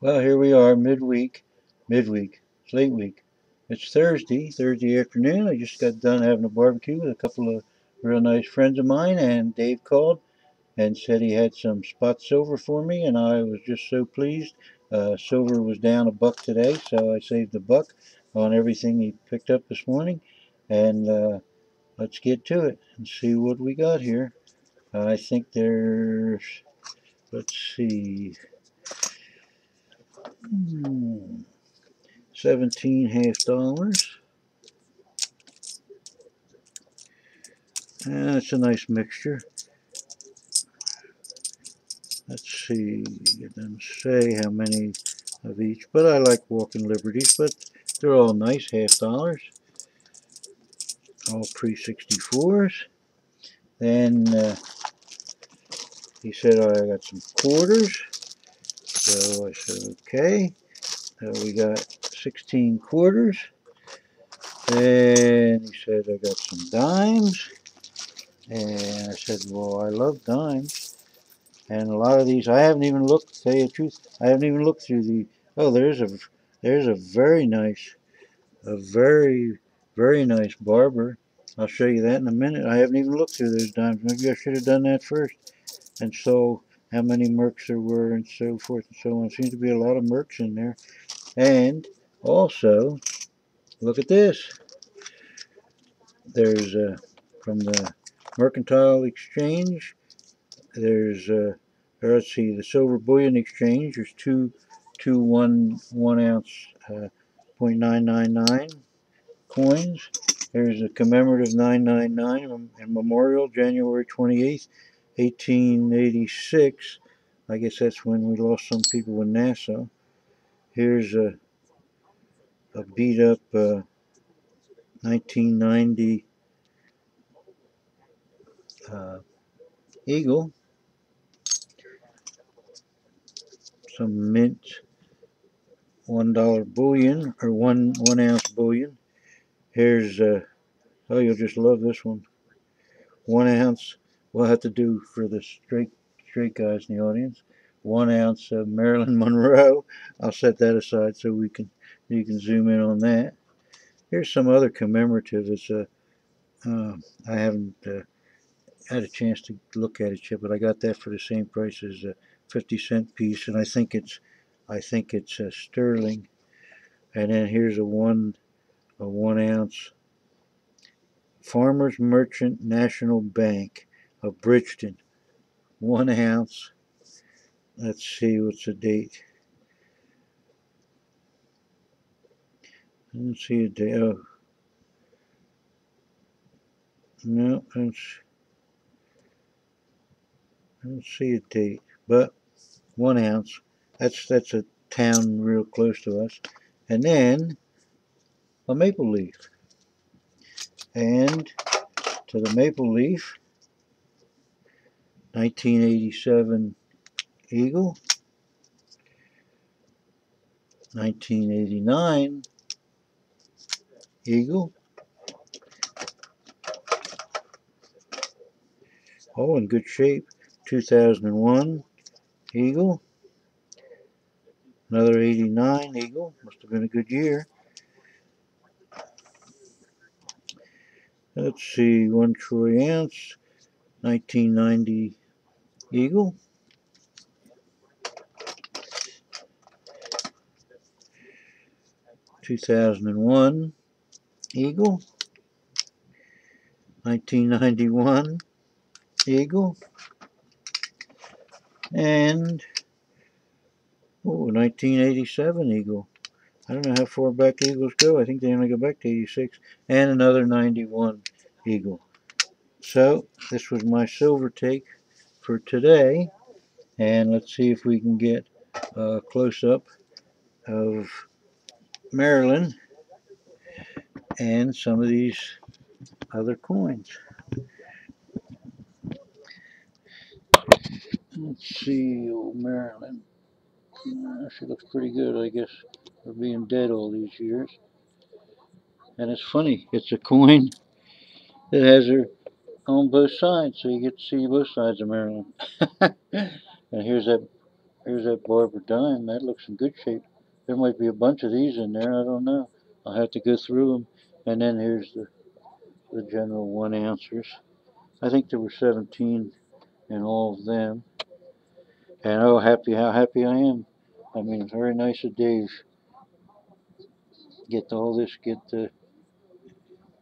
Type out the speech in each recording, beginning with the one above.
Well, here we are, midweek, midweek, late week. It's Thursday, Thursday afternoon. I just got done having a barbecue with a couple of real nice friends of mine, and Dave called and said he had some spot silver for me, and I was just so pleased. Uh, silver was down a buck today, so I saved a buck on everything he picked up this morning, and uh, let's get to it and see what we got here. I think there's, let's see, hmm, 17 half dollars. That's a nice mixture. Let's see, it doesn't say how many of each, but I like walking liberties, but they're all nice half dollars. All pre-64s. Then uh, he said, oh, I got some quarters. So I said, okay. We got 16 quarters. And he said, I got some dimes. And I said, well, I love dimes. And a lot of these, I haven't even looked, to tell you the truth, I haven't even looked through the, oh, there's a, there's a very nice, a very, very nice barber. I'll show you that in a minute. I haven't even looked through those dimes. Maybe I should have done that first. And so how many mercs there were and so forth and so on. Seems to be a lot of mercs in there. And also, look at this. There's uh, from the Mercantile Exchange. There's uh, let's see, the Silver Bullion Exchange. There's two, two one one ounce uh, 0.999 coins. There's a commemorative 999 and memorial January 28th, 1886. I guess that's when we lost some people in NASA. Here's a, a beat up uh, 1990 uh, Eagle. Some mint one dollar bullion or one one ounce bullion. Here's uh, oh you'll just love this one. One ounce. We'll have to do for the straight straight guys in the audience. One ounce of Marilyn Monroe. I'll set that aside so we can you can zoom in on that. Here's some other commemorative. It's a uh, I haven't uh, had a chance to look at it yet, but I got that for the same price as a 50 cent piece, and I think it's I think it's a sterling. And then here's a one a one ounce Farmers Merchant National Bank of Bridgeton, one ounce. Let's see what's the date. Let's see a date. Oh. No, that's I don't see a date, but one ounce. That's that's a town real close to us. And then a maple leaf. And to the maple leaf, 1987 Eagle, 1989 Eagle, oh in good shape, 2001 Eagle. Another 89 Eagle. Must have been a good year. Let's see, one troy ounce, 1990 Eagle. Two thousand and one Eagle. Nineteen ninety one Eagle and oh, 1987 Eagle. I don't know how far back Eagles go. I think they only go back to 86. And another 91 Eagle. So, this was my silver take for today. And let's see if we can get a close-up of Marilyn and some of these other coins. Let's see, old Marilyn. Uh, she looks pretty good, I guess, for being dead all these years. And it's funny, it's a coin that has her on both sides, so you get to see both sides of Marilyn. and here's that Here's that Barber dime. That looks in good shape. There might be a bunch of these in there. I don't know. I'll have to go through them. And then here's the, the general one answers. I think there were 17 in all of them. And oh, happy, how happy I am. I mean, very nice of Dave. Get all this, get the,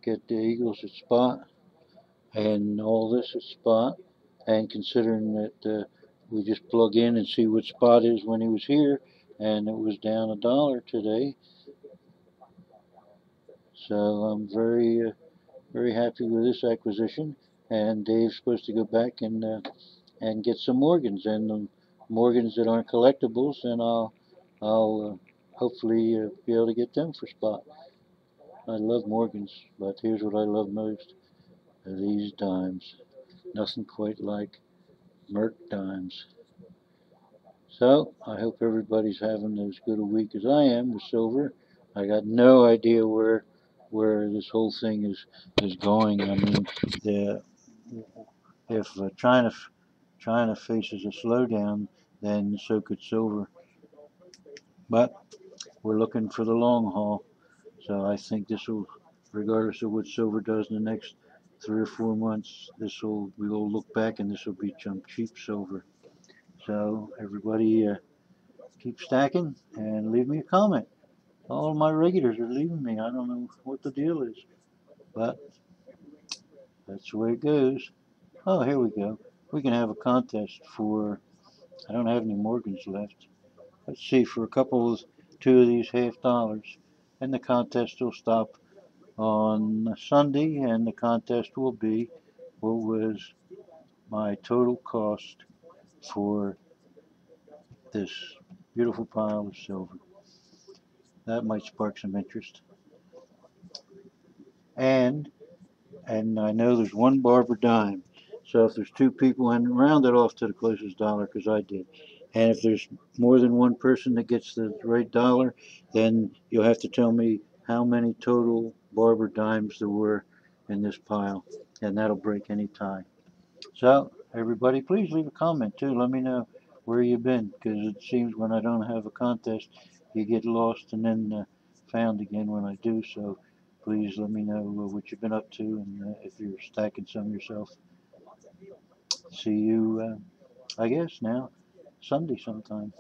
get the Eagles at spot, and all this is spot. And considering that uh, we just plug in and see what spot is when he was here, and it was down a dollar today. So I'm very, uh, very happy with this acquisition. And Dave's supposed to go back and uh, and get some Morgans and um, Morgans that aren't collectibles, and I'll I'll uh, hopefully uh, be able to get them for spot. I love Morgans, but here's what I love most: are these dimes. Nothing quite like Merc dimes. So I hope everybody's having as good a week as I am with silver. I got no idea where where this whole thing is is going. I mean, the if uh, China China faces a slowdown, then so could silver. But we're looking for the long haul. So I think this will, regardless of what silver does in the next three or four months, this will we will look back and this will be some cheap silver. So everybody uh, keep stacking and leave me a comment. All my regulars are leaving me. I don't know what the deal is, but that's the way it goes. Oh, here we go. We can have a contest for. I don't have any Morgans left. Let's see for a couple of two of these half dollars, and the contest will stop on Sunday, and the contest will be what was my total cost for this beautiful pile of silver. That might spark some interest. And and I know there's one Barber dime. So if there's two people, and round it off to the closest dollar because I did. And if there's more than one person that gets the right dollar, then you'll have to tell me how many total Barber dimes there were in this pile, and that'll break any tie. So everybody, please leave a comment too. Let me know where you've been because it seems when I don't have a contest, you get lost and then uh, found again when I do. So please let me know uh, what you've been up to and uh, if you're stacking some yourself. See you, uh, I guess, now, Sunday sometime.